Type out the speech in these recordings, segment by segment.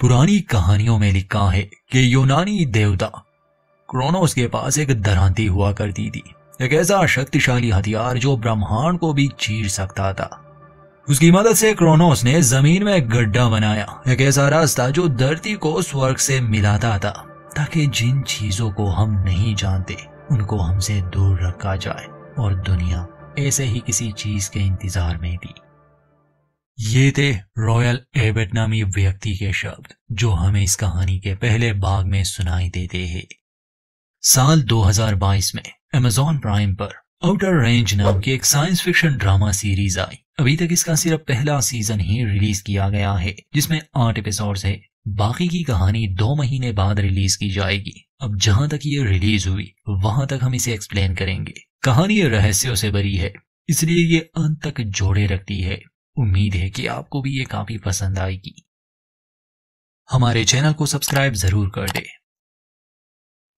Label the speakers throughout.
Speaker 1: पुरानी कहानियों में लिखा है कि यूनानी देवता क्रोनोस के पास एक दरांती हुआ करती थी। एक ऐसा शक्तिशाली हथियार जो ब्रह्मांड को भी चीर सकता था। उसकी मदद से क्रोनोस ने ज़मीन में गड्ढा बनाया। एक ऐसा रास्ता जो धरती को स्वर्ग से मिलाता था, ताकि जिन चीज़ों को हम नहीं जानते, उनको हमसे दूर रखा जाए और दुनिया ऐसे ही किसी चीज़ के इंतज़ार में थी। ये थे रॉयल एबेट नामी व्यक्ति के शब्द, जो हमें इस कहानी के पहले भाग में सुनाई देते हैं। साल 2022 में अमेजॉन प्राइम पर आउटर रेंज नाम की एक साइंस फिक्शन ड्रामा सीरीज़ आई। अभी तक इसका सिर्फ़ पहला सीज़न ही रिलीज़ किया गया है, जिसमें आठ एपिसोड है। बाकी की कहानी दो महीने बाद रिलीज़ की जाएगी। अब जहाँ तक ये रिलीज़ हुई, वहाँ तक हम इसे एक्सप्लेन करेंगे। कहानी रहस्यों से भरी है, इसलिए ये अंत तक जोड़े रखती है। उम्मीद है कि आपको भी ये काफ़ी पसंद आएगी। हमारे चैनल को सब्सक्राइब ज़रूर कर दे।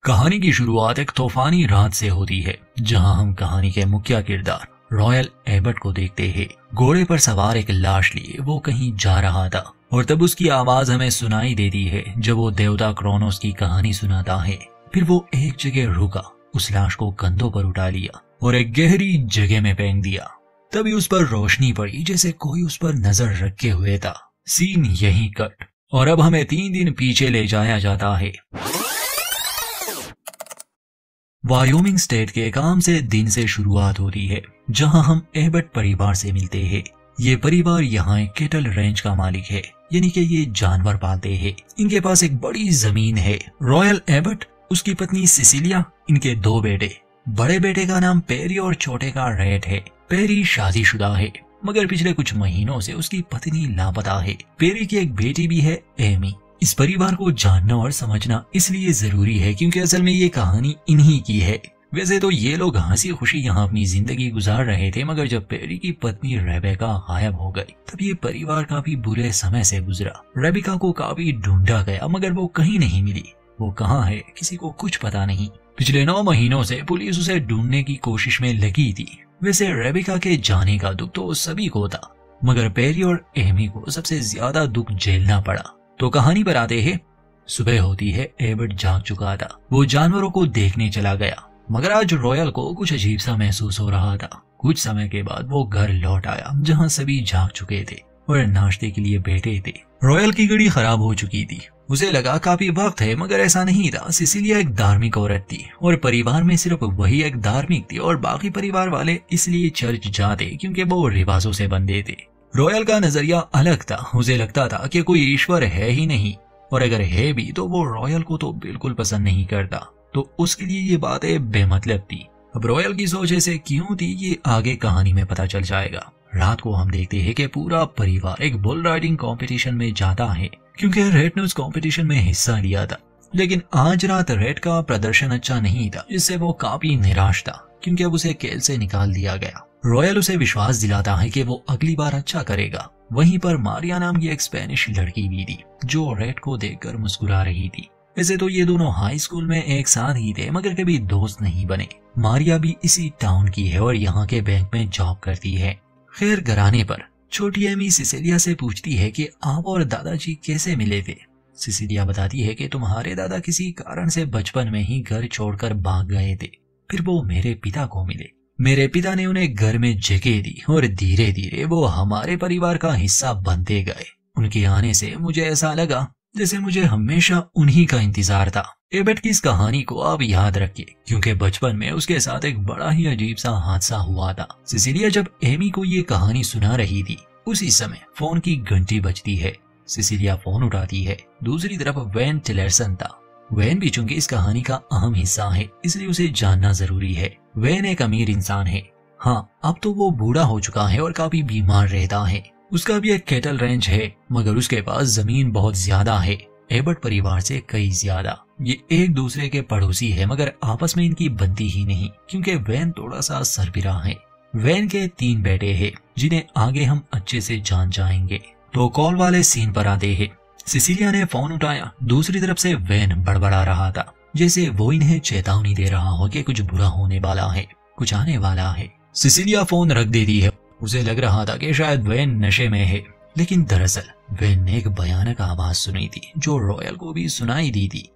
Speaker 1: कहानी की शुरुआत एक तूफानी रात से होती है, जहाँ हम कहानी के मुख्य किरदार रॉयल एबर्ट को देखते हैं। घोड़े पर सवार एक लाश लिए, वो कहीं जा रहा था, और तब उसकी आवाज़ हमें सुनाई देती है, जब वो देवता क्रोनोस की कहानी सुनाता है। फिर वो एक जगह रुका, उस लाश को कंधों पर उठा लिया, और एक गहरी जगह में फेंक दिया। तभी उस पर रोशनी पड़ी, जैसे कोई उस पर नज़र रखे हुए था। सीन यही कट, और अब हमें तीन दिन पीछे ले जाया जाता है। वायोमिंग स्टेट के काम से दिन से शुरुआत होती है, जहाँ हम एबट परिवार से मिलते हैं। ये परिवार यहाँ एक केटल रेंज का मालिक है, यानी कि ये जानवर पालते हैं। इनके पास एक बड़ी ज़मीन है। रॉयल एबट उसकी पत्नी सिसिलिया इनके दो बेटे। बड़े बेटे का नाम पेरी और छोटे का रेड है। पेरी शादीशुदा है, मगर पिछले कुछ महीनों से उसकी पत्नी लापता है। पेरी की एक बेटी भी है, एमी। इस परिवार को जानना और समझना इसलिए ज़रूरी है क्योंकि असल में ये कहानी इन्हीं की है। वैसे तो ये लोग हँसी खुशी यहाँ अपनी ज़िंदगी गुजार रहे थे, मगर जब पेरी की पत्नी रेबेका गायब हो गई, तब ये परिवार काफ़ी बुरे समय से गुजरा। रेबिका को काफ़ी ढूंढा गया, मगर वो कहीं नहीं मिली। वो कहाँ है, किसी को कुछ पता नहीं। पिछले नौ महीनों से पुलिस उसे ढूँढने की कोशिश में लगी थी। वैसे रेबिका के जाने का दुख तो सभी को था, मगर पेरी और एमी को सबसे ज़्यादा दुख झेलना पड़ा। तो कहानी पर आते हैं। सुबह होती है एबर्ट जाग चुका था। वो जानवरों को देखने चला गया, मगर आज रॉयल को कुछ अजीब सा महसूस हो रहा था। कुछ समय के बाद वो घर लौट आया, जहाँ सभी जाग चुके थे और नाश्ते के लिए बैठे थे। रॉयल की घड़ी खराब हो चुकी थी। उसे लगा काफ़ी वक्त है, मगर ऐसा नहीं था। सिसिलिया एक धार्मिक औरत थी, और परिवार में सिर्फ़ वही एक धार्मिक थी, और बाकी परिवार वाले इसलिए चर्च जाते क्योंकि वो रिवाजों से बंधे थे। रॉयल का नज़रिया अलग था। उसे लगता था कि कोई ईश्वर है ही नहीं, और अगर है भी तो वो रॉयल को तो बिल्कुल पसंद नहीं करता। तो उसके लिए ये बातें बेमतलब थी। अब रॉयल की सोच ऐसे क्यों थी ये आगे कहानी में पता चल जाएगा। रात को हम देखते हैं कि पूरा परिवार एक बुल राइडिंग कंपटीशन में जाता है। क्योंकि रेड ने उस कंपटीशन में हिस्सा लिया था। लेकिन आज रात रेड का प्रदर्शन अच्छा नहीं था, जिससे वो काफ़ी निराश था, क्योंकि अब उसे खेल से निकाल दिया गया। रॉयल उसे विश्वास दिलाता है कि वो अगली बार अच्छा करेगा। वहीं पर मारिया नाम की एक स्पेनिश लड़की भी थी, जो रेड को देखकर मुस्कुरा रही थी। वैसे तो ये दोनों हाई स्कूल में एक साथ ही थे, मगर कभी दोस्त नहीं बने। मारिया भी इसी टाउन की है और यहाँ के बैंक में जॉब करती है। खैर, घराने पर। छोटी एमी सिसिलिया से पूछती है कि आप और दादाजी कैसे मिले थे? सिसिलिया बताती है कि तुम्हारे दादा किसी कारण से बचपन में ही घर छोड़कर भाग गए थे। फिर वो मेरे पिता को मिले। मेरे पिता ने उन्हें घर में जगह दी और धीरे धीरे वो हमारे परिवार का हिस्सा बनते गए। उनके आने से मुझे ऐसा लगा जैसे मुझे हमेशा उन्हीं का इंतज़ार था। एबेट की इस कहानी को आप याद रखिए, क्योंकि बचपन में उसके साथ एक बड़ा ही अजीब सा हादसा हुआ था। सिसिलिया जब एमी को ये कहानी सुना रही थी, उसी समय फ़ोन की घंटी बजती है। सिसिलिया फ़ोन उठाती है। दूसरी तरफ़ वैन टिलरसन था। वैन भी चूँकि इस कहानी का अहम हिस्सा है, इसलिए उसे जानना ज़रूरी है। वैन एक अमीर इंसान है। हाँ अब तो वो बूढ़ा हो चुका है और काफ़ी बीमार रहता है। उसका भी एक कैटल रेंज है, मगर उसके पास ज़मीन बहुत ज़्यादा है। एबर्ट परिवार से कई ज़्यादा। ये एक दूसरे के पड़ोसी है, मगर आपस में इनकी बनती ही नहीं, क्योंकि वैन थोड़ा सा सरबिरा है। वैन के तीन बेटे हैं, जिन्हें आगे हम अच्छे से जान जाएँगे। तो कॉल वाले सीन पर आते हैं। सिसिलिया ने फ़ोन उठाया। दूसरी तरफ़ से वैन बड़बड़ा रहा था, जैसे वो इन्हें चेतावनी दे रहा हो कि कुछ बुरा होने वाला है, कुछ आने वाला है। सिसिलिया फ़ोन रख देती है। उसे लग रहा था कि शायद वैन नशे में है। लेकिन दरअसल, वेन ने एक भयानक आवाज़ सुनी थी जो रॉयल को भी सुनाई दी थी।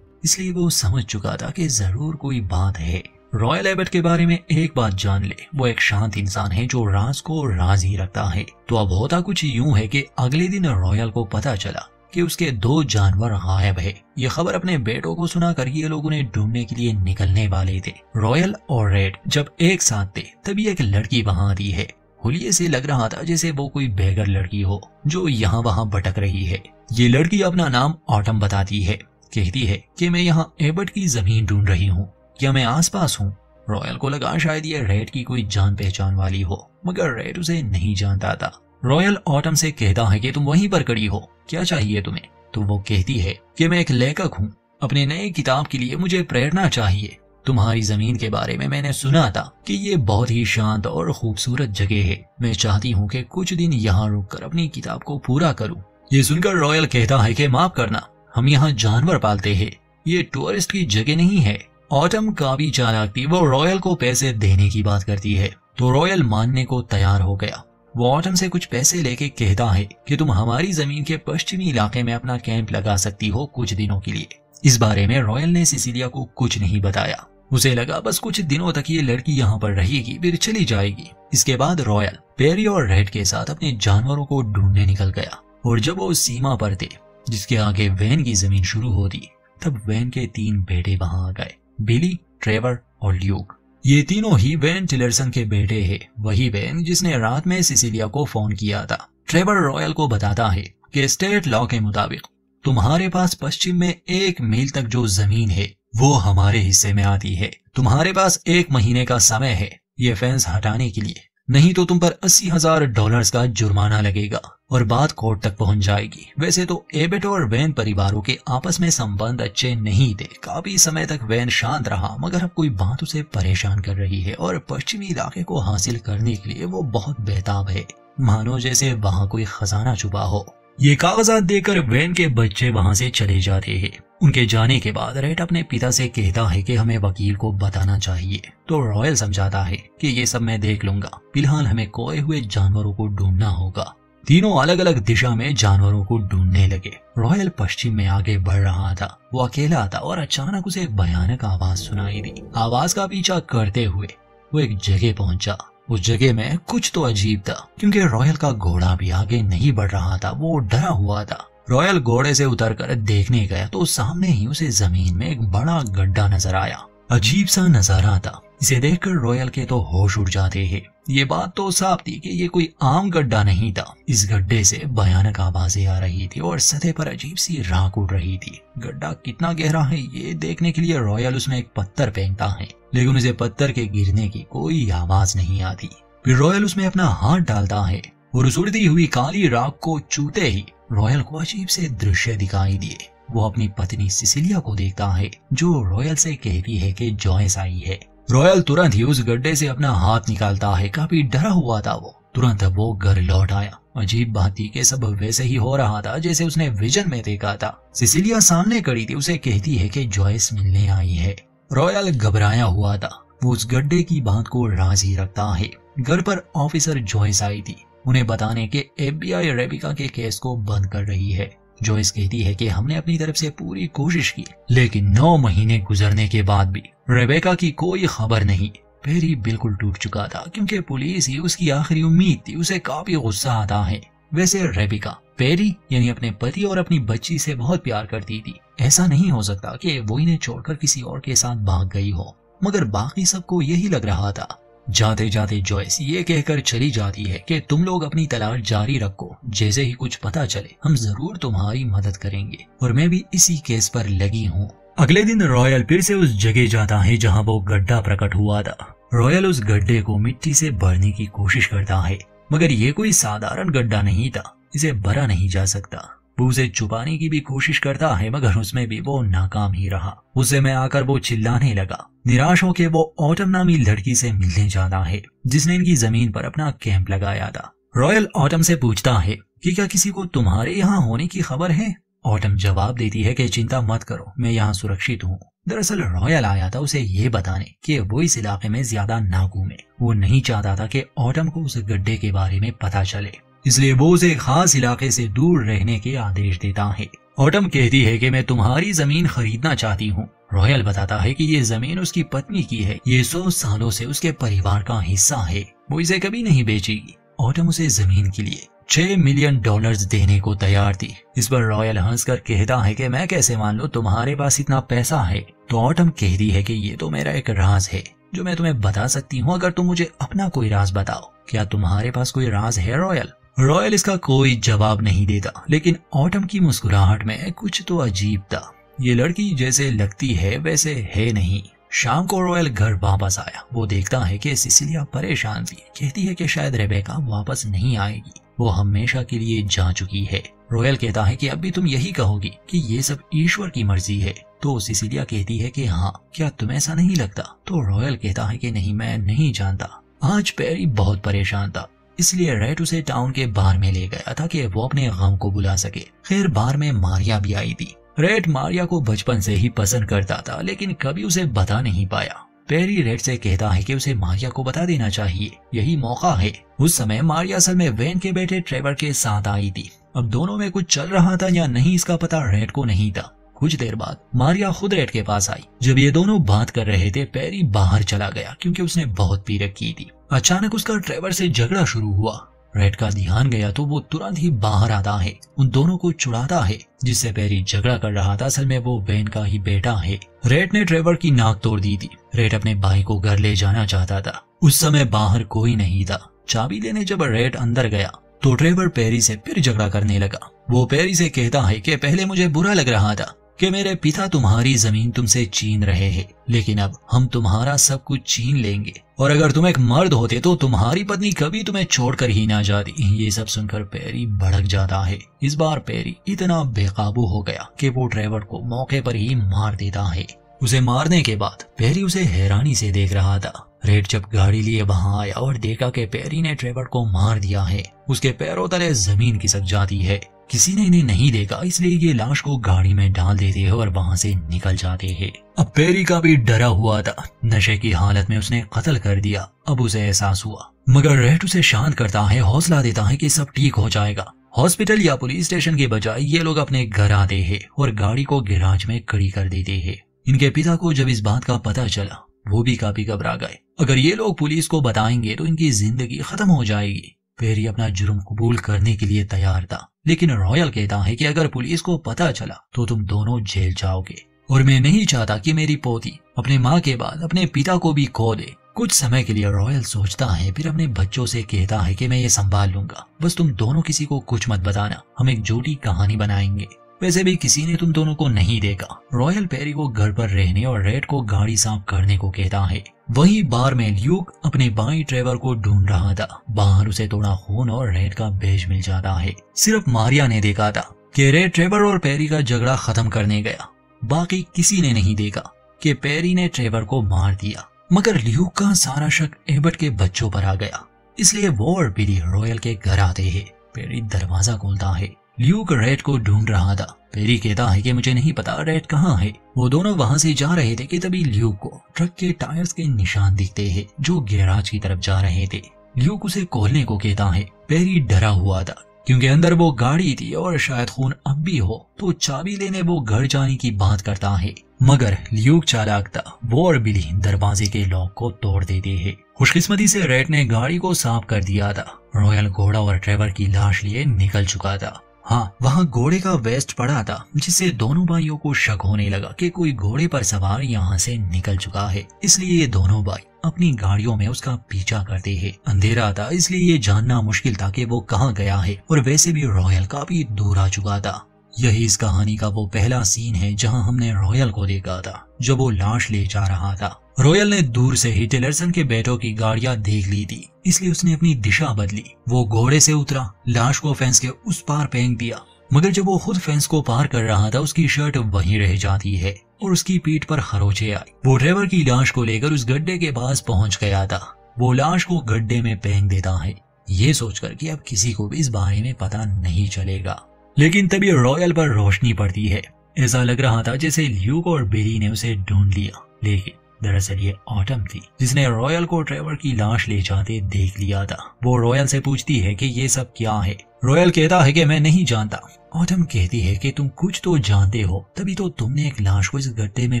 Speaker 1: इसलिए वो समझ चुका था कि ज़रूर कोई बात है। रॉयल एबट के बारे में एक बात जान ले। वो एक शांत इंसान है जो राज को राज ही रखता है। तो अब होता कुछ यूँ है कि अगले दिन रॉयल को पता चला कि उसके दो जानवर गायब है ये खबर अपने बेटों को सुनाकर ये लोग उन्हें ढूँढने के लिए निकलने वाले थे। रॉयल और रेड जब एक साथ थे, तभी एक लड़की वहाँ आती है। हुलिये से लग रहा था जैसे वो कोई बेगर लड़की हो, जो यहाँ वहाँ भटक रही है। ये लड़की अपना नाम ऑटम बताती है। कहती है कि मैं यहाँ एबर्ट की ज़मीन ढूंढ रही हूँ क्या मैं आसपास हूँ। रॉयल को लगा शायद ये रेड की कोई जान पहचान वाली हो, मगर रेड उसे नहीं जानता था। रॉयल ऑटम से कहता है कि तुम वहीं पर खड़ी हो। क्या चाहिए तुम्हें? तो वो कहती है कि मैं एक लेखक हूँ। अपने नए किताब के लिए मुझे प्रेरणा चाहिए। तुम्हारी ज़मीन के बारे में मैंने सुना था कि ये बहुत ही शांत और खूबसूरत जगह है। मैं चाहती हूँ कि कुछ दिन यहाँ रुककर अपनी किताब को पूरा करूँ। ये सुनकर रॉयल कहता है कि माफ़ करना, हम यहाँ जानवर पालते हैं। ये टूरिस्ट की जगह नहीं है। ऑटम काफ़ी चालाक थी। वो रॉयल को पैसे देने की बात करती है। तो रॉयल मानने को तैयार हो गया। वो ऑटम से कुछ पैसे लेके कहता है कि तुम हमारी ज़मीन के पश्चिमी इलाके में अपना कैंप लगा सकती हो कुछ दिनों के लिए। इस बारे में रॉयल ने सिसिलिया को कुछ नहीं बताया। उसे लगा, बस कुछ दिनों तक ये लड़की यहाँ पर रहेगी, फिर चली जाएगी। इसके बाद रॉयल पेरी और रेड के साथ अपने जानवरों को ढूँढने निकल गया। और जब वो सीमा पर थे, जिसके आगे वैन की ज़मीन शुरू होती, तब वैन के तीन बेटे वहाँ आ गए बिली ट्रेवर और ल्यूक ये तीनों ही वेन टिलरसन के बेटे हैं। वही वेन जिसने रात में सिसिलिया को फ़ोन किया था। ट्रेवर रॉयल को बताता है कि स्टेट लॉ के मुताबिक, तुम्हारे पास पश्चिम में एक मील तक जो ज़मीन है, वो हमारे हिस्से में आती है। तुम्हारे पास एक महीने का समय है, ये फेंस हटाने के लिए। नहीं तो तुम पर अस्सी हज़ार डॉलर्स का जुर्माना लगेगा। और बात कोर्ट तक पहुँच जाएगी। वैसे तो एबेट और वैन परिवारों के आपस में संबंध अच्छे नहीं थे। काफ़ी समय तक वैन शांत रहा, मगर अब कोई बात उसे परेशान कर रही है और पश्चिमी इलाके को हासिल करने के लिए वो बहुत बेताब है। मानो जैसे वहाँ कोई खजाना छुपा हो। ये कागजात देकर वैन के बच्चे वहाँ से चले जाते हैं। उनके जाने के बाद रेड अपने पिता से कहता है कि हमें वकील को बताना चाहिए। तो रॉयल समझाता है कि ये सब मैं देख लूँगा। फ़िलहाल हमें कोए हुए जानवरों को ढूंढना होगा। तीनों अलग अलग दिशा में जानवरों को ढूँढने लगे। रॉयल पश्चिम में आगे बढ़ रहा था। वो अकेला था और अचानक उसे एक भयानक आवाज़ सुनाई दी। आवाज़ का पीछा करते हुए वो एक जगह पहुँचा। उस जगह में कुछ तो अजीब था, क्योंकि रॉयल का घोड़ा भी आगे नहीं बढ़ रहा था। वो डरा हुआ था। रॉयल घोड़े से उतरकर देखने गया तो सामने ही उसे ज़मीन में एक बड़ा गड्ढा नज़र आया। अजीब सा नज़ारा था। इसे देखकर रॉयल के तो होश उड़ जाते हैं। ये बात तो साफ़ थी कि ये कोई आम गड्ढा नहीं था। इस गड्ढे से भयानक आवाज़ें आ रही थी और सतह पर अजीब सी राख उड़ रही थी। गड्ढा कितना गहरा है, ये देखने के लिए रॉयल उसमें एक पत्थर फेंकता है, लेकिन उसे पत्थर के गिरने की कोई आवाज़ नहीं आती। फिर रॉयल उसमें अपना हाथ डालता है और उस उड़ती हुई काली राख को चूते ही रॉयल को अजीब से दृश्य दिखाई दिए। वो अपनी पत्नी सिसिलिया को देखता है, जो रॉयल से कहती है कि जॉयस आई है। रॉयल तुरंत ही उस गड्ढे से अपना हाथ निकालता है। काफ़ी डरा हुआ था वो। तुरंत वो घर लौट आया। अजीब बात कि सब वैसे ही हो रहा था, जैसे उसने विजन में देखा था। सिसिलिया सामने खड़ी थी, उसे कहती है कि जॉयस मिलने आई है। रॉयल घबराया हुआ था। वो उस गड्ढे की बात को राज़ी रखता है। घर पर ऑफिसर जॉयस आई थी। उन्हें बताने के एफबीआई रेबिका के केस को बंद कर रही है। जॉयस कहती है कि हमने अपनी तरफ़ से पूरी कोशिश की, लेकिन नौ महीने गुजरने के बाद भी रेबेका की कोई खबर नहीं। पेरी बिल्कुल टूट चुका था, क्योंकि पुलिस ही उसकी आखिरी उम्मीद थी, उसे काफ़ी गुस्सा आता है। वैसे रेबिका पेरी, यानी अपने पति और अपनी बच्ची से बहुत प्यार करती थी। ऐसा नहीं हो सकता कि वो इन्हें छोड़कर किसी और के साथ भाग गई हो, मगर बाकी सबको यही लग रहा था। जाते जाते जॉयस ये कहकर चली जाती है कि तुम लोग अपनी तलाश जारी रखो, जैसे ही कुछ पता चले, हम ज़रूर तुम्हारी मदद करेंगे। और मैं भी इसी केस पर लगी हूँ। अगले दिन रॉयल फिर से उस जगह जाता है जहाँ वो गड्ढा प्रकट हुआ था। रॉयल उस गड्ढे को मिट्टी से भरने की कोशिश करता है, मगर ये कोई साधारण गड्ढा नहीं था, इसे भरा नहीं जा सकता। उसे छुपाने की भी कोशिश करता है, मगर उसमें भी वो नाकाम ही रहा। उसे में आकर वो चिल्लाने लगा। निराश हो के वो ऑटम नामी लड़की से मिलने जाता है, जिसने इनकी ज़मीन पर अपना कैंप लगाया था। रॉयल ऑटम से पूछता है, कि क्या किसी को तुम्हारे यहाँ होने की खबर है? ऑटम जवाब देती है कि चिंता मत करो, मैं यहाँ सुरक्षित हूँ। दरअसल रॉयल आया था उसे ये बताने कि वो इस इलाके में ज़्यादा ना घूमे वो नहीं चाहता था कि ऑटम को उस गड्ढे के बारे में पता चले। इसलिए वो उसे खास इलाके से दूर रहने के आदेश देता है। ऑटम कहती है कि मैं तुम्हारी ज़मीन खरीदना चाहती हूँ। रॉयल बताता है कि ये ज़मीन उसकी पत्नी की है। ये सौ सालों से उसके परिवार का हिस्सा है। वो इसे कभी नहीं बेचेगी। ऑटम उसे ज़मीन के लिए छह मिलियन डॉलर्स देने को तैयार थी। इस पर रॉयल हंसकर कहता है कि मैं कैसे मान लो तुम्हारे पास इतना पैसा है? तो ऑटम कहती है कि ये तो मेरा एक राज है, जो मैं तुम्हें बता सकती हूँ अगर तुम मुझे अपना कोई राज बताओ। क्या तुम्हारे पास कोई राज है रॉयल? रॉयल इसका कोई जवाब नहीं देता, लेकिन ऑटम की मुस्कुराहट में कुछ तो अजीब था। ये लड़की जैसे लगती है, वैसे है नहीं। शाम को रॉयल घर वापस आया। वो देखता है कि सिसिलिया परेशान थी। कहती है कि शायद रेबेका वापस नहीं आएगी। वो हमेशा के लिए जा चुकी है। रॉयल कहता है कि अब भी तुम यही कहोगी कि ये सब ईश्वर की मर्ज़ी है। तो सिसिलिया कहती है कि हाँ क्या तुम्हें ऐसा नहीं लगता? तो रॉयल कहता है कि नहीं, मैं नहीं जानता। आज पैरी बहुत परेशान था। इसलिए रेड उसे टाउन के बार में ले गया था कि वो अपने गम को बुला सके। खैर, बार में मारिया भी आई थी। रेड मारिया को बचपन से ही पसंद करता था, लेकिन कभी उसे बता नहीं पाया। पेरी रेड से कहता है कि उसे मारिया को बता देना चाहिए। यही मौका है। उस समय मारिया असल में वैन के बेटे ट्रेवर के साथ आई थी। अब दोनों में कुछ चल रहा था या नहीं, इसका पता रेड को नहीं था। कुछ देर बाद मारिया खुद रेड के पास आई। जब ये दोनों बात कर रहे थे, पेरी बाहर चला गया, क्योंकि उसने बहुत पी रखी थी। अचानक उसका ड्राइवर से झगड़ा शुरू हुआ। रेड का ध्यान गया तो वो तुरंत ही बाहर आता है। उन दोनों को चुड़ाता है, जिससे पेरी झगड़ा कर रहा था। असल में वो वेन का ही बेटा है। रेड ने ड्राइवर की नाक तोड़ दी थी। रेड अपने भाई को घर ले जाना चाहता था। उस समय बाहर कोई नहीं था। चाबी लेने जब रेड अंदर गया तो ड्राइवर पेरी से फिर झगड़ा करने लगा। वो पेरी से कहता है कि पहले मुझे बुरा लग रहा था। कि मेरे पिता तुम्हारी ज़मीन तुमसे छीन रहे हैं, लेकिन अब हम तुम्हारा सब कुछ छीन लेंगे। और अगर तुम एक मर्द होते तो तुम्हारी पत्नी कभी तुम्हें छोड़कर ही ना जाती। ये सब सुनकर पेरी भड़क जाता है। इस बार पेरी इतना बेकाबू हो गया कि वो ड्राइवर को मौके पर ही मार देता है। उसे मारने के बाद पेरी उसे हैरानी से देख रहा था। रेड जब गाड़ी लिए वहाँ आया और देखा कि पेरी ने ट्रेवर को मार दिया है, उसके पैरों तले ज़मीन खिसक जाती है। किसी ने इन्हें नहीं देखा, इसलिए ये लाश को गाड़ी में डाल देते हैं और वहाँ से निकल जाते हैं। अब पेरी का भी डरा हुआ था। नशे की हालत में उसने कत्ल कर दिया। अब उसे एहसास हुआ। मगर रेड उसे शांत करता है, हौसला देता है कि सब ठीक हो जाएगा। हॉस्पिटल या पुलिस स्टेशन के बजाय ये लोग अपने घर आते हैं और गाड़ी को गिराज में खड़ी कर देते हैं। इनके पिता को जब इस बात का पता चला, वो भी काफ़ी घबरा गए। अगर ये लोग पुलिस को बताएँगे तो इनकी ज़िंदगी खत्म हो जाएगी। पेरी अपना जुर्म कबूल करने के लिए तैयार था। लेकिन रॉयल कहता है कि अगर पुलिस को पता चला तो तुम दोनों जेल जाओगे। और मैं नहीं चाहता कि मेरी पोती अपने माँ के बाद अपने पिता को भी खो दे। कुछ समय के लिए रॉयल सोचता है, फिर अपने बच्चों से कहता है कि मैं ये संभाल लूँगा। बस तुम दोनों किसी को कुछ मत बताना, हम एक झूठी कहानी बनाएँगे। वैसे भी किसी ने तुम दोनों को नहीं देखा। रॉयल पेरी को घर पर रहने और रेड को गाड़ी साफ़ करने को कहता है। वही बार में ल्यूक अपने बाई ड्राइवर को ढूंढ रहा था। बाहर उसे थोड़ा खून और रेड का बेज मिल जाता है। सिर्फ़ मारिया ने देखा था कि रेड ट्रेवर और पेरी का झगड़ा खत्म करने गया। बाकी किसी ने नहीं देखा कि पेरी ने ट्रेवर को मार दिया। मगर ल्यूक का सारा शक एबर्ट के बच्चों पर आ गया। इसलिए वो और बिली रॉयल के घर आते हैं। पेरी दरवाज़ा खोलता है। ल्यूक रेड को ढूंढ रहा था। पेरी कहता है कि मुझे नहीं पता रेड कहाँ है। वो दोनों वहाँ से जा रहे थे कि तभी ल्यूक को ट्रक के टायर्स के निशान दिखते हैं, जो गैराज की तरफ़ जा रहे थे। ल्यूक उसे खोलने को कहता है। पेरी डरा हुआ था, क्योंकि अंदर वो गाड़ी थी और शायद खून अब भी हो तो चाबी लेने वो घर जाने की बात करता है। मगर ल्यूक चालाक था, वो और बिली दरवाजे के लॉक को तोड़ देते हैं। खुशकिस्मती से रेड ने गाड़ी को साफ़ कर दिया था। रॉयल घोड़ा और ड्राइवर की लाश लिए निकल चुका था। हाँ वहाँ घोड़े का वेस्ट पड़ा था, जिससे दोनों भाइयों को शक होने लगा कि कोई घोड़े पर सवार यहाँ से निकल चुका है। इसलिए ये दोनों भाई अपनी गाड़ियों में उसका पीछा करते हैं। अंधेरा था, इसलिए ये जानना मुश्किल था कि वो कहाँ गया है, और वैसे भी रॉयल काफ़ी दूर आ चुका था। यही इस कहानी का वो पहला सीन है जहाँ हमने रॉयल को देखा था, जब वो लाश ले जा रहा था। रॉयल ने दूर से ही टेलरसन के बेटों की गाड़ियाँ देख ली थी, इसलिए उसने अपनी दिशा बदली। वो घोड़े से उतरा, लाश को फेंस के उस पार फेंक दिया। मगर जब वो खुद फेंस को पार कर रहा था, उसकी शर्ट वहीं रह जाती है और उसकी पीठ पर खरोचे आई वो ड्राइवर की लाश को लेकर उस गड्ढे के पास पहुँच गया था। वो लाश को गड्ढे में फेंक देता है। ये सोचकर कि अब किसी को भी इस बारे में पता नहीं चलेगा। लेकिन तभी रॉयल पर रोशनी पड़ती है। ऐसा लग रहा था जैसे ल्यूक और बेरी ने उसे ढूंढ लिया। लेकिन दरअसल ये ऑटम थी, जिसने रॉयल को ट्रेवर की लाश ले जाते देख लिया था। वो रॉयल से पूछती है कि ये सब क्या है? रॉयल कहता है कि मैं नहीं जानता। ऑटम कहती है कि तुम कुछ तो जानते हो, तभी तो तुमने एक लाश को इस गड्ढे में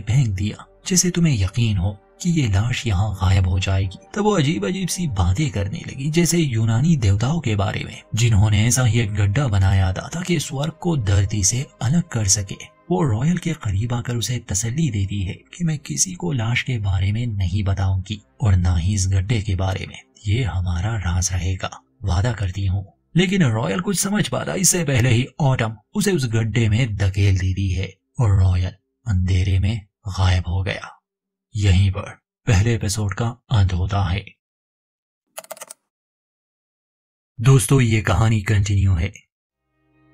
Speaker 1: फेंक दिया जिसे तुम्हें यकीन हो कि ये लाश यहाँ गायब हो जाएगी। तब वो अजीब अजीब सी बातें करने लगी, जैसे यूनानी देवताओं के बारे में, जिन्होंने ऐसा ही एक गड्ढा बनाया था, ताकि स्वर्ग को धरती से अलग कर सके। वो रॉयल के करीब आकर उसे तसल्ली देती है कि मैं किसी को लाश के बारे में नहीं बताऊँगी और ना ही इस गड्ढे के बारे में। ये हमारा राज रहेगा, वादा करती हूँ। लेकिन रॉयल कुछ समझ पाता, इससे पहले ही ऑटम उसे उस गड्ढे में धकेल देती है और रॉयल अंधेरे में गायब हो गया। यहीं पर पहले एपिसोड का अंत होता है। दोस्तों, ये कहानी कंटिन्यू है।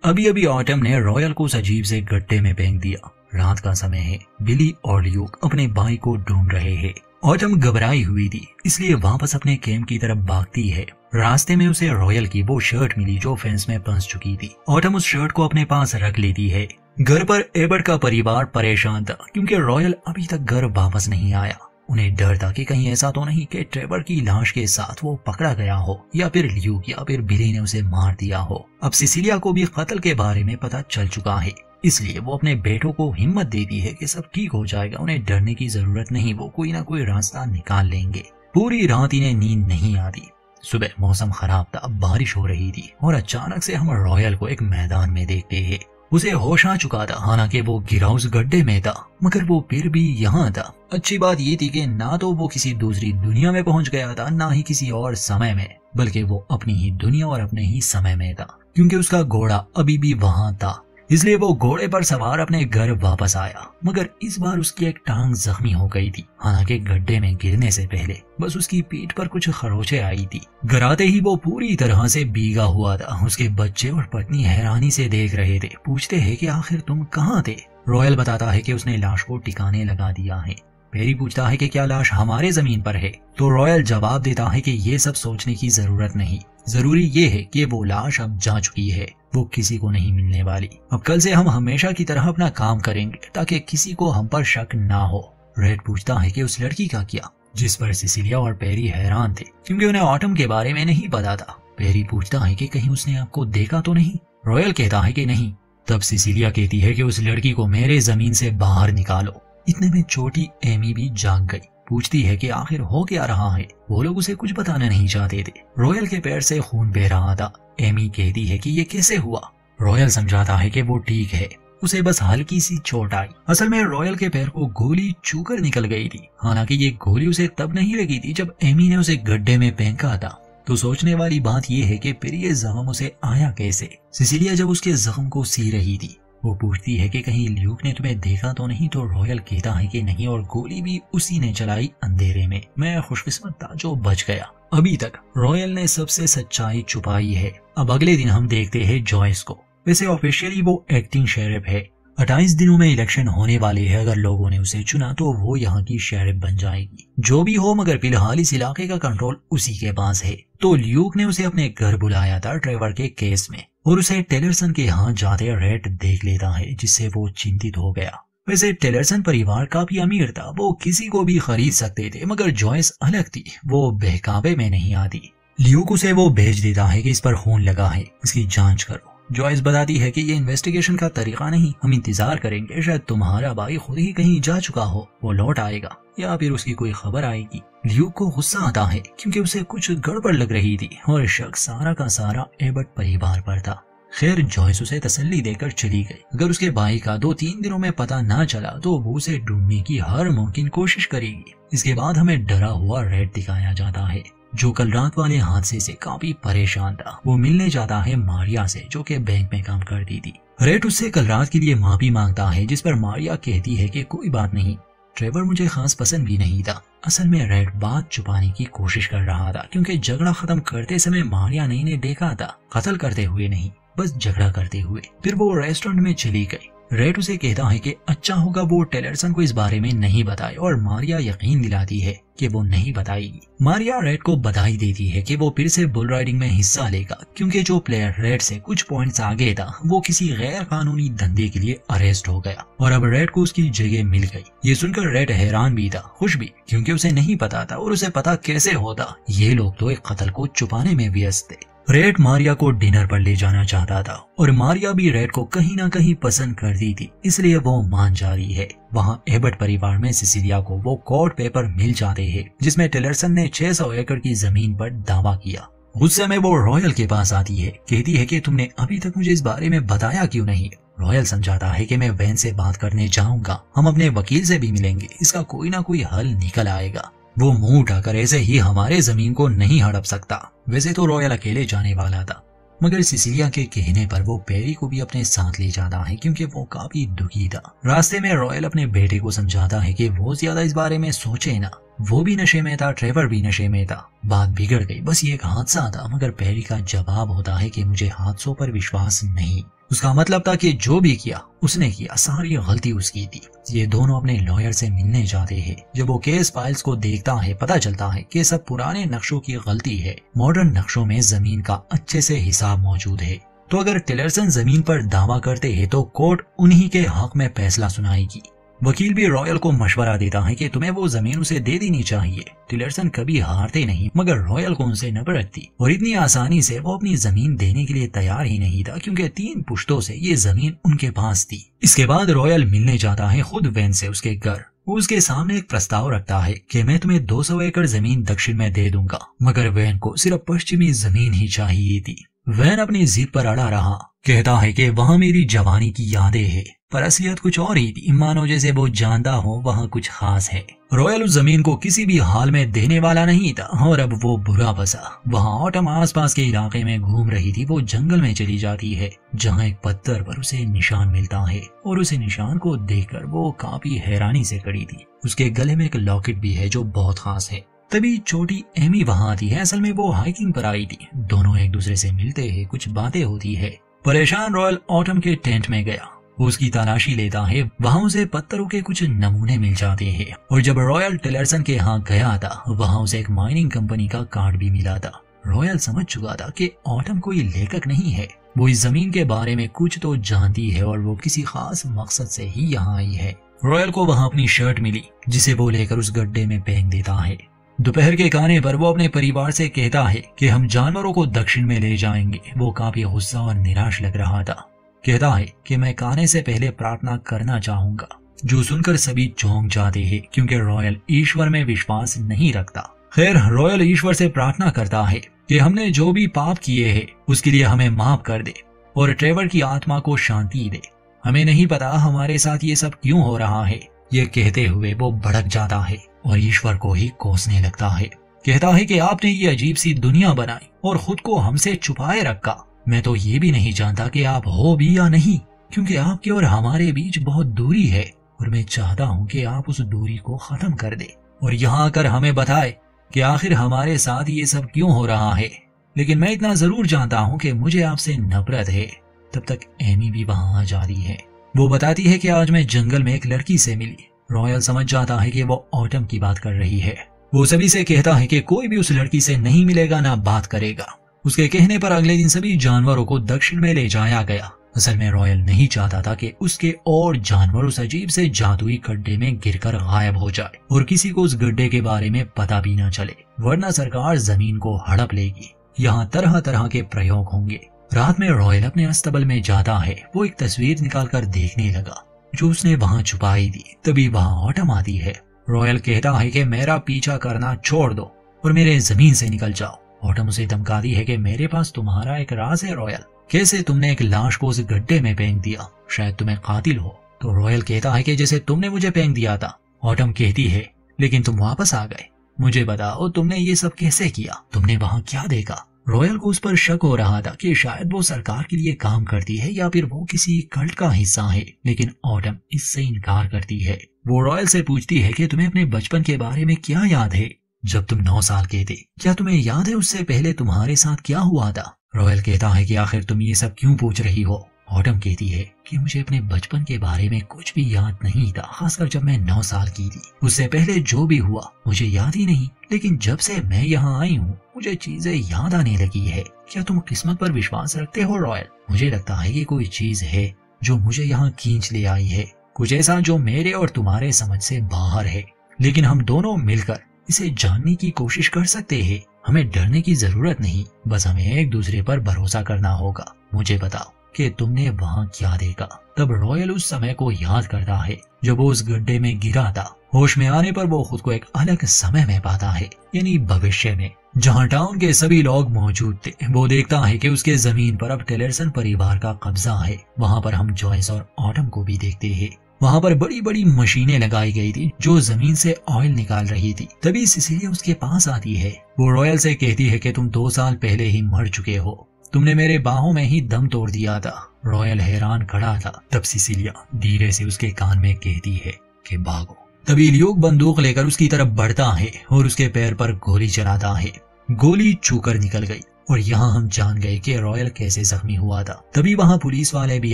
Speaker 1: अभी अभी ऑटम ने रॉयल को अजीब से गड्ढे में फेंक दिया। रात का समय है। बिली और ल्यूक अपने भाई को ढूंढ रहे हैं। ऑटम घबराई हुई थी, इसलिए वापस अपने कैंप की तरफ़ भागती है। रास्ते में उसे रॉयल की वो शर्ट मिली जो फेंस में फंस चुकी थी। ऑटम उस शर्ट को अपने पास रख लेती है। घर पर एबर्ट का परिवार परेशान था, क्योंकि रॉयल अभी तक घर वापस नहीं आया। उन्हें डर था कि कहीं ऐसा तो नहीं कि ट्रेवर की लाश के साथ वो पकड़ा गया हो, या फिर ल्यूक, या फिर बिली ने उसे मार दिया हो। अब सिसिलिया को भी कत्ल के बारे में पता चल चुका है, इसलिए वो अपने बेटों को हिम्मत देती है कि सब ठीक हो जाएगा, उन्हें डरने की ज़रूरत नहीं, वो कोई ना कोई रास्ता निकाल लेंगे। पूरी रात इन्हें नींद नहीं आती। सुबह मौसम खराब था बारिश हो रही थी, और अचानक से हम रॉयल को एक मैदान में देखते हैं। उसे होश आ चुका था। हालाँकि वो गिराउस गड्ढे में था, मगर वो फिर भी यहाँ था। अच्छी बात ये थी कि ना तो वो किसी दूसरी दुनिया में पहुँच गया था, ना ही किसी और समय में, बल्कि वो अपनी ही दुनिया और अपने ही समय में था, क्योंकि उसका घोड़ा अभी भी वहाँ था। इसलिए वो घोड़े पर सवार अपने घर वापस आया। मगर इस बार उसकी एक टांग जख्मी हो गई थी। हालाँकि गड्ढे में गिरने से पहले बस उसकी पीठ पर कुछ खरोचे आई थी। घर आते ही वो पूरी तरह से बीगा हुआ था। उसके बच्चे और पत्नी हैरानी से देख रहे थे। पूछते है की आखिर तुम कहाँ थे? रॉयल बताता है कि उसने लाश को टिकाने लगा दिया है। पेरी पूछता है कि क्या लाश हमारे ज़मीन पर है? तो रॉयल जवाब देता है कि ये सब सोचने की ज़रूरत नहीं। ज़रूरी ये है कि वो लाश अब जा चुकी है। वो किसी को नहीं मिलने वाली। अब कल से हम हमेशा की तरह अपना काम करेंगे, ताकि किसी को हम पर शक ना हो। रेड पूछता है कि उस लड़की का क्या? जिस पर सिसिलिया और पेरी हैरान थे, क्योंकि उन्हें ऑटम के बारे में नहीं पता था। पेरी पूछता है कि कहीं उसने आपको देखा तो नहीं? रॉयल कहता है कि नहीं। तब सिसिलिया कहती है कि उस लड़की को मेरे ज़मीन से बाहर निकालो। इतने में छोटी एमी भी जाग गई। पूछती है कि आखिर हो क्या रहा है? वो लोग उसे कुछ बताना नहीं चाहते थे। रॉयल के पैर से खून बह रहा था। एमी कहती है कि ये कैसे हुआ? रॉयल समझाता है कि वो ठीक है। उसे बस हल्की सी चोट आई। असल में रॉयल के पैर को गोली चूकर निकल गई थी। हालाँकि ये गोली उसे तब नहीं लगी थी जब एमी ने उसे गड्ढे में फेंका था। तो सोचने वाली बात यह है कि फिर ये जख्म उसे आया कैसे? सिसिलिया जब उसके जख्म को सी रही थी वो पूछती है कि कहीं ल्यूक ने तुम्हें देखा तो नहीं तो रॉयल कहता है कि नहीं और गोली भी उसी ने चलाई अंधेरे में। मैं खुशकिस्मत था जो बच गया। अभी तक रॉयल ने सबसे सच्चाई छुपाई है। अब अगले दिन हम देखते हैं जॉयस को। वैसे ऑफिशियली वो एक्टिंग शेरिफ है। अट्ठाईस दिनों में इलेक्शन होने वाले है। अगर लोगों ने उसे चुना तो वो यहाँ की शेरिफ बन जाएगी। जो भी हो, मगर फ़िलहाल इस इलाके का कंट्रोल उसी के पास है। तो ल्यूक ने उसे अपने घर बुलाया था ट्रेवर के केस में। और उसे टेलरसन के यहाँ जाते रेड देख लेता है, जिससे वो चिंतित हो गया। वैसे टेलरसन परिवार काफ़ी अमीर था, वो किसी को भी खरीद सकते थे, मगर जॉयस अलग थी, वो बहकावे में नहीं आती। ल्यूक उसे वो भेज देता है कि इस पर खून लगा है इसकी जाँच करो। जॉयस बताती है कि ये इन्वेस्टिगेशन का तरीका नहीं। हम इंतज़ार करेंगे, शायद तुम्हारा भाई खुद ही कहीं जा चुका हो, वो लौट आएगा, या फिर उसकी कोई खबर आएगी। ल्यूक को गुस्सा आता है, क्योंकि उसे कुछ गड़बड़ लग रही थी, और शक सारा का सारा एबट परिवार पर था। खैर जॉयस उसे तसल्ली देकर चली गई। अगर उसके भाई का दो तीन दिनों में पता ना चला तो वो उसे ढूँढने की हर मुमकिन कोशिश करेगी। इसके बाद हमें डरा हुआ रेड दिखाया जाता है। जो कल रात वाले हादसे से काफ़ी परेशान था। वो मिलने जाता है मारिया से, जो कि बैंक में काम करती थी। रेट उससे कल रात के लिए माफ़ी माँगता है, जिस पर मारिया कहती है कि कोई बात नहीं ट्रेवर मुझे खास पसंद भी नहीं था। असल में रेड बात छुपाने की कोशिश कर रहा था, क्योंकि झगड़ा खत्म करते समय मारिया ने देखा था। कत्ल करते हुए नहीं, बस झगड़ा करते हुए। फिर वो रेस्टोरेंट में चली गई। रेड उसे कहता है कि अच्छा होगा वो टेलरसन को इस बारे में नहीं बताए और मारिया यकीन दिलाती है कि वो नहीं बताएगी। मारिया रेड को बधाई देती है कि वो फिर से बुल राइडिंग में हिस्सा लेगा, क्योंकि जो प्लेयर रेड से कुछ पॉइंट्स आगे था, वो किसी गैर कानूनी धंधे के लिए अरेस्ट हो गया। और अब रेड को उसकी जगह मिल गई। ये सुनकर रेड हैरान भी था, खुश भी, क्योंकि उसे नहीं पता था और उसे पता कैसे होता। ये लोग तो एक कतल को छुपाने में व्यस्त थे। रेड मारिया को डिनर पर ले जाना चाहता था और मारिया भी रेड को कहीं ना कहीं पसंद करती थी, इसलिए वो मान जा रही है। वहाँ एबर्ट परिवार में सिसिलिया को वो कोर्ट पेपर मिल जाते हैं, जिसमें टेलरसन ने 600 एकड़ की ज़मीन पर दावा किया। गुस्से में वो रॉयल के पास आती है, कहती है कि तुमने अभी तक मुझे इस बारे में बताया क्यों नहीं? रॉयल समझाता है कि मैं वैन से बात करने जाऊँगा, हम अपने वकील से भी मिलेंगे, इसका कोई ना कोई हल निकल आएगा। वो मुँह उठाकर ऐसे ही हमारे ज़मीन को नहीं हड़प सकता। वैसे तो रॉयल अकेले जाने वाला था, मगर सिसिलिया के कहने पर वो पेरी को भी अपने साथ ले जाता है क्योंकि वो काफ़ी दुखी था। रास्ते में रॉयल अपने बेटे को समझाता है कि वो ज़्यादा इस बारे में सोचे ना। वो भी नशे में था, ट्रेवर भी नशे में था। बात बिगड़ गई, बस ये एक हादसा था, मगर पेरी का जवाब होता है कि मुझे हादसों पर विश्वास नहीं। उसका मतलब था कि जो भी किया, उसने किया। सारी गलती उसकी थी। ये दोनों अपने लॉयर से मिलने जाते हैं। जब वो केस फाइल्स को देखता है, पता चलता है कि सब पुराने नक्शों की गलती है। मॉडर्न नक्शों में ज़मीन का अच्छे से हिसाब मौजूद है। तो अगर टिलरसन ज़मीन पर दावा करते हैं तो कोर्ट उन्हीं के हक में फैसला सुनाएगी। वकील भी रॉयल को मशवरा देता है कि तुम्हें वो ज़मीन उसे दे देनी चाहिए। टिलरसन कभी हारते नहीं, मगर रॉयल को उनसे नफरत थी। और इतनी आसानी से वो अपनी ज़मीन देने के लिए तैयार ही नहीं था, क्योंकि तीन पुश्तों से ये ज़मीन उनके पास थी। इसके बाद रॉयल मिलने जाता है खुद वैन से उसके घर। वो उसके सामने एक प्रस्ताव रखता है कि मैं तुम्हें 200 एकड़ ज़मीन दक्षिण में दे दूँगा, मगर वैन को सिर्फ़ पश्चिमी ज़मीन ही चाहिए थी। वैन अपनी जीत पर अड़ा रहा, कहता है कि वहाँ मेरी जवानी की यादें हैं। पर असलियत कुछ और ही थी। मानो जैसे वो जानता हो, वहाँ कुछ खास है। रॉयल उस ज़मीन को किसी भी हाल में देने वाला नहीं था, और अब वो बुरा बसा। वहाँ ऑटम आसपास के इलाके में घूम रही थी, वो जंगल में चली जाती है, जहाँ एक पत्थर पर उसे निशान मिलता है, और उसे निशान को देखकर वो काफ़ी हैरानी से खड़ी थी। उसके गले में एक लॉकेट भी है जो बहुत खास है। तभी छोटी एमी वहाँ आती है, असल में वो हाइकिंग पर आई थी। दोनों एक दूसरे से मिलते हैं, कुछ बातें होती है। परेशान रॉयल ऑटम के टेंट में गया। उसकी तलाशी लेता है, वहाँ उसे पत्थरों के कुछ नमूने मिल जाते हैं। और जब रॉयल टिलरसन के यहाँ गया था, वहाँ उसे एक माइनिंग कंपनी का कार्ड भी मिला था। रॉयल समझ चुका था कि ऑटम कोई लेखक नहीं है। वो इस ज़मीन के बारे में कुछ तो जानती है और वो किसी खास मकसद से ही यहाँ आई है। रॉयल को वहाँ अपनी शर्ट मिली, जिसे वो लेकर उस गड्ढे में फेंक देता है। दोपहर के खाने पर वो अपने परिवार से कहता है कि हम जानवरों को दक्षिण में ले जाएँगे। वो काफ़ी गुस्सा और निराश लग रहा था। कहता है कि मैं खाने से पहले प्रार्थना करना चाहूँगा, जो सुनकर सभी चौंक जाते हैं, क्योंकि रॉयल ईश्वर में विश्वास नहीं रखता। खैर, रॉयल ईश्वर से प्रार्थना करता है कि हमने जो भी पाप किए हैं, उसके लिए हमें माफ़ कर दे और ट्रेवर की आत्मा को शांति दे। हमें नहीं पता हमारे साथ ये सब क्यों हो रहा है। ये कहते हुए वो भड़क जाता है और ईश्वर को ही कोसने लगता है। कहता है कि आपने ये अजीब सी दुनिया बनाई और खुद को हमसे छुपाए रखा। मैं तो ये भी नहीं जानता कि आप हो भी या नहीं, क्योंकि आपके और हमारे बीच बहुत दूरी है, और मैं चाहता हूँ कि आप उस दूरी को खत्म कर दे। और यहाँ आकर हमें बताए कि आखिर हमारे साथ ये सब क्यों हो रहा है। लेकिन मैं इतना ज़रूर जानता हूँ कि मुझे आपसे नफरत है। तब तक एमी भी वहाँ आ जा रही है। वो बताती है कि आज मैं जंगल में एक लड़की से मिली। रॉयल समझ जाता है कि वो ऑटम की बात कर रही है। वो सभी से कहता है कि कोई भी उस लड़की से नहीं मिलेगा, ना बात करेगा। उसके कहने पर अगले दिन सभी जानवरों को दक्षिण में ले जाया गया। असल में रॉयल नहीं चाहता था कि उसके और जानवर उस अजीब से जादुई गड्ढे में गिरकर गायब हो जाए और किसी को उस गड्ढे के बारे में पता भी न चले, वरना सरकार ज़मीन को हड़प लेगी। यहाँ तरह तरह के प्रयोग होंगे। रात में रॉयल अपने अस्तबल में जाता है। वो एक तस्वीर निकालकर देखने लगा, जो उसने वहाँ छुपाई दी। तभी वहाँ ऑटम आती है। रॉयल कहता है कि मेरा पीछा करना छोड़ दो और मेरे ज़मीन से निकल जाओ। ऑटम उसे धमकाती है कि मेरे पास तुम्हारा एक राज है, रॉयल। कैसे तुमने एक लाश को उस गड्ढे में फेंक दिया? शायद तुम्हें कातिल हो। तो रॉयल कहता है कि जैसे तुमने मुझे फेंक दिया था। ऑटम कहती है, लेकिन तुम वापस आ गए। मुझे बताओ, तुमने ये सब कैसे किया? तुमने वहाँ क्या देखा? रॉयल को उस पर शक हो रहा था कि शायद वो सरकार के लिए काम करती है या फिर वो किसी कल्ट का हिस्सा है। लेकिन ऑटम इससे इनकार करती है। वो रॉयल से पूछती है कि तुम्हें अपने बचपन के बारे में क्या याद है? जब तुम नौ साल के थे क्या तुम्हें याद है उससे पहले तुम्हारे साथ क्या हुआ था? रॉयल कहता है कि आखिर तुम ये सब क्यों पूछ रही हो? ऑटम कहती है कि मुझे अपने बचपन के बारे में कुछ भी याद नहीं था, खासकर जब मैं नौ साल की थी। उससे पहले जो भी हुआ, मुझे याद ही नहीं, लेकिन जब से मैं यहाँ आई हूँ, मुझे चीज़ें याद आने लगी है। क्या तुम किस्मत पर विश्वास रखते हो, रॉयल? मुझे लगता है कि कोई चीज़ है जो मुझे यहाँ खींच ले आई है। कुछ ऐसा जो मेरे और तुम्हारे समझ से बाहर है। लेकिन हम दोनों मिलकर इसे जानने की कोशिश कर सकते हैं। हमें डरने की ज़रूरत नहीं, बस हमें एक दूसरे पर भरोसा करना होगा। मुझे बताओ कि तुमने वहाँ क्या देखा? तब रॉयल उस समय को याद करता है, जब वो उस गड्ढे में गिरा था। होश में आने पर वो खुद को एक अलग समय में पाता है, यानी भविष्य में। जहाँ टाउन के सभी लोग मौजूद थे, वो देखता है कि उसके ज़मीन पर अब टेलरसन परिवार का कब्जा है। वहाँ पर हम जॉयस और ऑटम को भी देखते हैं। वहाँ पर बड़ी बड़ी मशीनें लगाई गई थी, जो ज़मीन से ऑयल निकाल रही थी। तभी सिसिलिया उसके पास आती है। वो रॉयल से कहती है कि तुम दो साल पहले ही मर चुके हो। तुमने मेरे बाहों में ही दम तोड़ दिया था। रॉयल हैरान खड़ा था। तब सिसिलिया धीरे से उसके कान में कहती है कि भागो। तभी लियोक बंदूक लेकर उसकी तरफ़ बढ़ता है और उसके पैर पर गोली चलाता है। गोली चूकर निकल गई। और यहाँ हम जान गए कि रॉयल कैसे जख्मी हुआ था। तभी वहाँ पुलिस वाले भी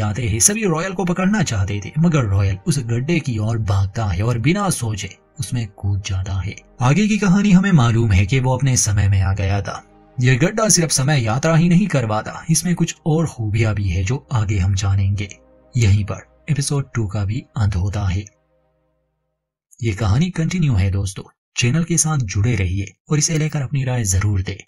Speaker 1: आते हैं। सभी रॉयल को पकड़ना चाहते थे, मगर रॉयल उस गड्ढे की ओर भागता है और बिना सोचे उसमें कूद जाता है। आगे की कहानी हमें मालूम है कि वो अपने समय में आ गया था। यह गड्ढा सिर्फ़ समय यात्रा ही नहीं करवाता, इसमें कुछ और खूबियाँ भी है जो आगे हम जानेंगे। यहीं पर एपिसोड टू का भी अंत होता है। ये कहानी कंटिन्यू है दोस्तों। चैनल के साथ जुड़े रहिए और इसे लेकर अपनी राय ज़रूर दे।